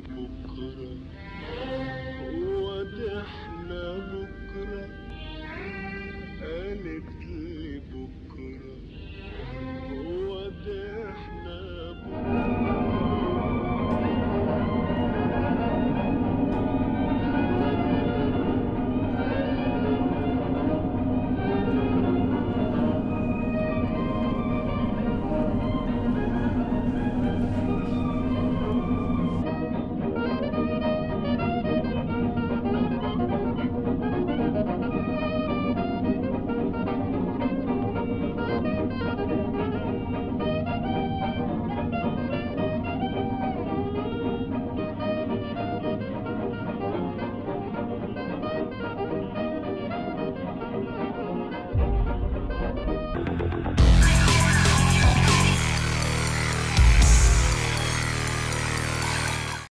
Bukura.